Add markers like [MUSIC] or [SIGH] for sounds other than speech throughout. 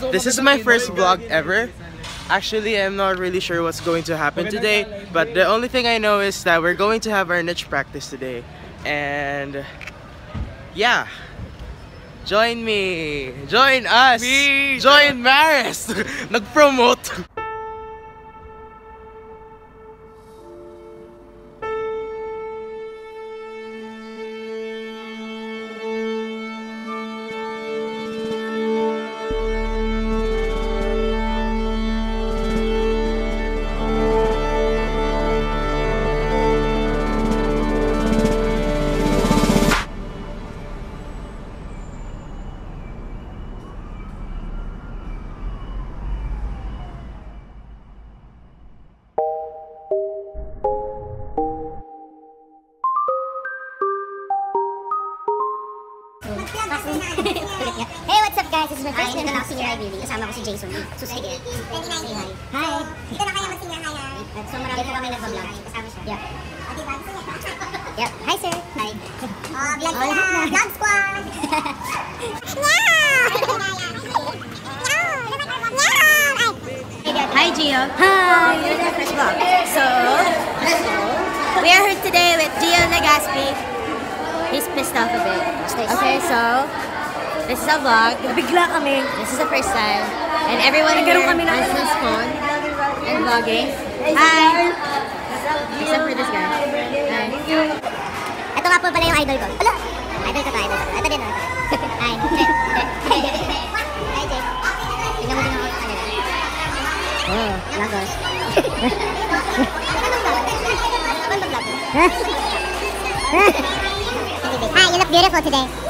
This is my first vlog ever. Actually, I'm not really sure what's going to happen today, but the only thing I know is that we're going to have our niche practice today. And yeah. Join me! Join us! Join Marist! [LAUGHS] Nag-promote! [LAUGHS] hey, what's up guys? This is my first time na senior high building. Kasama ko si Jason. So, sige. Say hi. Hi. Dito na kaya mag-senior high ah. So, marami po kami nagpa-vlog. Kasama siya. Yeah. O, diba? Gusto niya. [LAUGHS] Yep. Hi, sir. Hi. [LAUGHS] Oh, vlog ko na. Vlog squad. Hi, Gio. Hi. This is my first vlog. So, we are here today with Gio Nagaspi. He's pissed off a bit. Okay, so, this is a vlog. Bigla kami. This is the first time. And everyone here Nagkaroon kami ng- has his phone and vlogging. Hi. Except for this guy. Hi. Ito nga po pala yung idol ko. Ala! Idol ko to, idol ko. Ito din, ah. [LAUGHS] ito. Hi. Hi, Jake. Tingnan mo din ako. Ano na? Oh, lagos. [LAUGHS] Hi, you look beautiful today.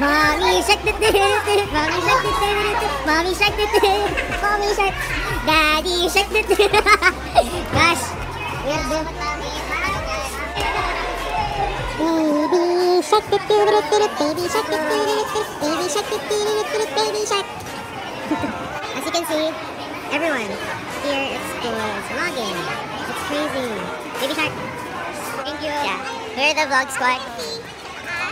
Mommy shark, dut dut dut mommy shark, dut dut dut mommy shark, dut dut mommy shark, daddy shark, dut dut. Gosh, weirdo. Baby shark, dut dut dut dut baby shark, dut baby shark, dut baby shark. As you can see, everyone here school is vlogging. It's crazy. Baby shark. Thank you. Yeah, we're the vlog squad.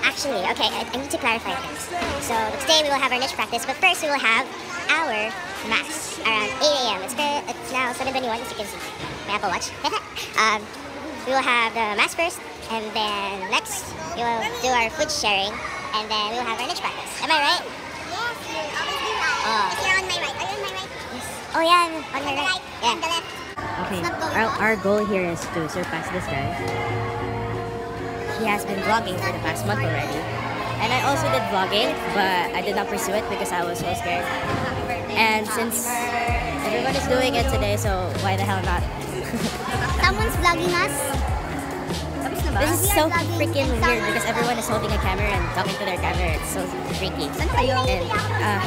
Actually, okay, I, I need to clarify things. So today we will have our niche practice, but first we will have our mass around 8 a.m. It's, it's now 7:21, as you can see. My Apple Watch. [LAUGHS] um, we will have the mass first, and then next we will do our food sharing, and then we will have our niche practice. Am I right? Yes, you're always be right. Oh. You're on my right. Are you on my right? Yes. Oh yeah, I'm on my right. On the Yeah. left. Okay, our, our goal here is to surpass this guy. He has been vlogging for the past month already. And I also did vlogging, but I did not pursue it because I was so scared. And since everyone is doing it today, so why the hell not? [LAUGHS] Someone's vlogging us. This is so freaking weird because everyone is holding a camera and talking to their camera. It's so freaky. And, uh,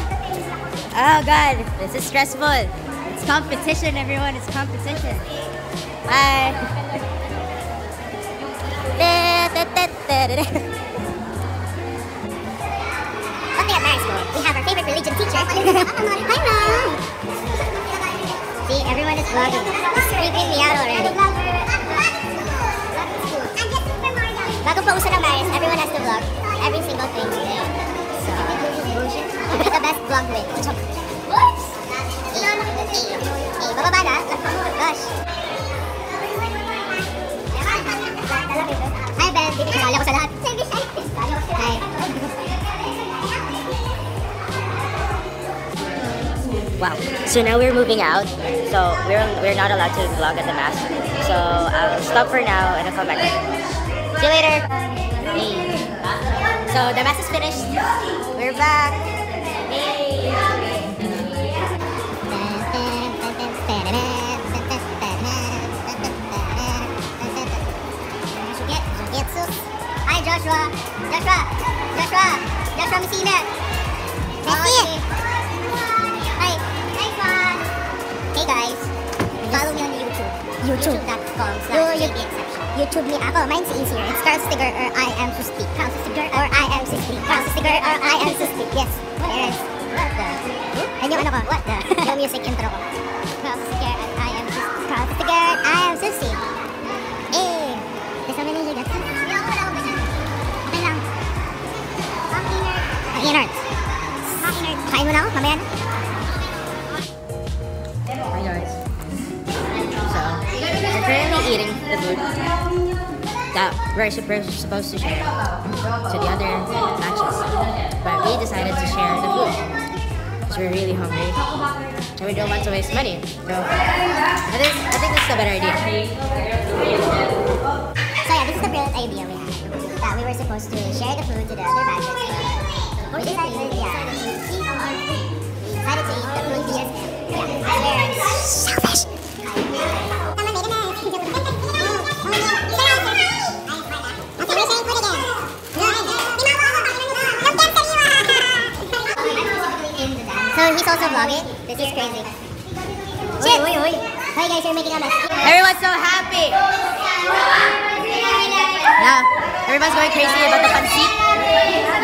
oh god, this is stressful. It's competition, everyone. It's competition. [LAUGHS] Something at Marist School. We have our favorite religion teacher. Hi, Mom. See, everyone is vlogging. It's creeping me out already. Bago pa uso ng Marist, everyone has to vlog. Every single thing. So, the best vlog win. Whoops! Eh, eh, eh, bababa na. Gosh. Wow. So now we're moving out. So we're we're not allowed to vlog at the mass. So I'll stop for now and I'll come back. See you later. Hey. So the mass is finished. We're back. Hey. Hi Joshua. Joshua. Joshua. Joshua Messina. Messi. YouTube. YouTube.com slash JDException. YouTube me ako. Mine's easier. It's Carl Stiger or I am Susti. Carl or I am Susti. Carl or I am Susti. Yes. Yes. What the? Yan yung ano ko. What the? yung [LAUGHS] music intro ko. Carl and I am Susti. Carl Stiger and I am Susti. Eh. There's so many higas. Okay lang. Happy nerd. Happy nerd. Happy nerd. Kain mo na ako? Mamaya na. Eating the food that we're supposed to share to the other matches, but we decided to share the food because we're really hungry and we don't want to waste money. So I think I think this is a better idea. So yeah, this is the brilliant idea we had. That we were supposed to share the food to the other batches. But we decided, yeah. We decided to eat the food because, yeah, we're vlogging. This is crazy. Shit! Oi, oi, Hi guys, you're making a mess. Everyone's so happy. Now everyone's going crazy about the pancit.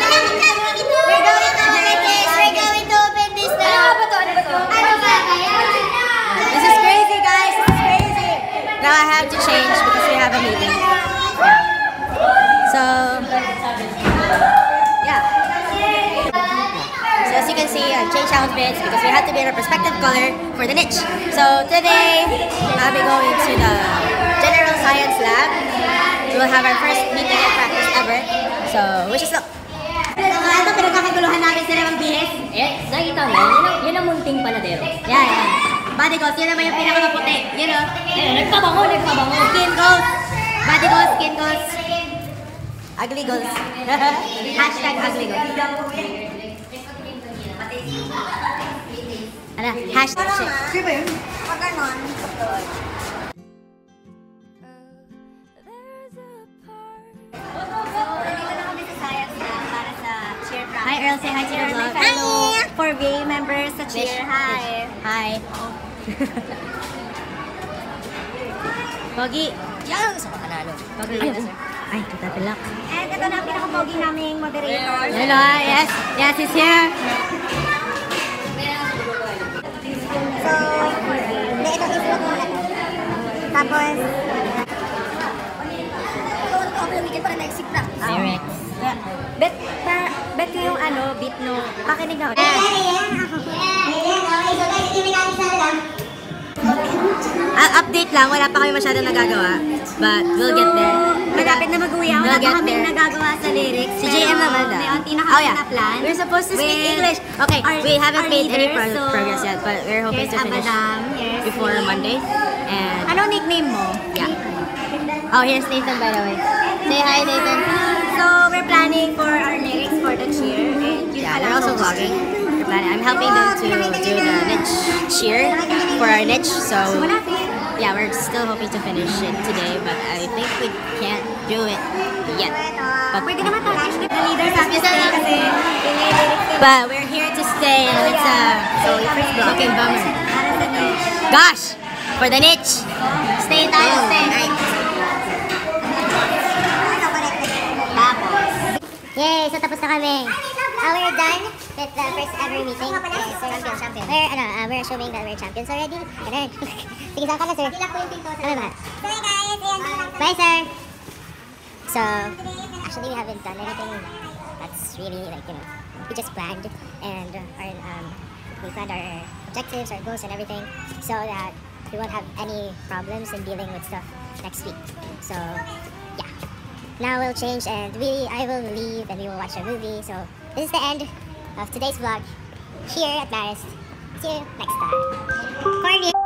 Outfits because we had to be in a respective color for the niche. So today, I'll be going to the General Science Lab. We'll have our first meeting and practice ever. So, wish us luck. Ito, pinagkakaguluhan namin sila ng bihis. Eh, nakita mo, yun ang, yun ang munting panadero. Yeah, yeah. Body goals, yun naman yung pinakamaputi. You know? Eh, nagpabango, nagpabango. Skin goals. Body goals, skin goals. Ugly goals. [LAUGHS] Hashtag ugly goals. Ano? Hashtag. Pag ganon. Hi, Earl. Say hi to your vlog. Hi! For VA members sa cheer. Hi. Hi. [LAUGHS] Pogi. Yan! Gusto ko panalo. Pogi. Ay, ay, kita pilak. And ito na ang pinaka-pogi naming moderator. Hello, yes. Yes, he's here. So, hindi, ito is vlog muna. Tapos, Direct. bet, pa, bet ko yung ano, beat no, pakinig na. Ah, update lang. Wala pa kami masyadong nagagawa. But we'll get there. Malapit na mag-uwi ako. Wala pa kami nagagawa sa lyrics. Si JM naman na. May onti na Oh, kami yeah. na plan. We're supposed to speak with English. Okay, our- we haven't made any leader, pro- so, progress yet, but we're hoping to finish Abadam, before me. Monday. And Ano nickname mo? yeah. Oh, here's Nathan, by the way. Say hi, Nathan. So, we're planning for our lyrics for the cheer. And Yeah, we're also vlogging. We're planning. I'm helping them to do the niche cheer for our niche. So yeah, we're still hoping to finish it today, but I think we can't do it yet. But Pwede naman. The leader sa akin kasi but we're here to stay, and it's a so first fucking bummer. Gosh, for the niche. Stay tayo, stay. Yay! So tapos na kami. Uh, we're done with the first ever meeting. Champion, champion. We're, ano, uh, we're showing that we're champions already. Ganun. [LAUGHS] Sige, saan ka na, sir? Ano ba? Sorry guys, Bye, sir! So, actually we haven't done anything that's really like, you know, we just planned and uh, our, um, we planned our objectives, our goals and everything so that we won't have any problems in dealing with stuff next week. So, yeah. Now we'll change and we, I will leave and we will watch a movie. So, this is the end of today's vlog here at Marist. See you next time.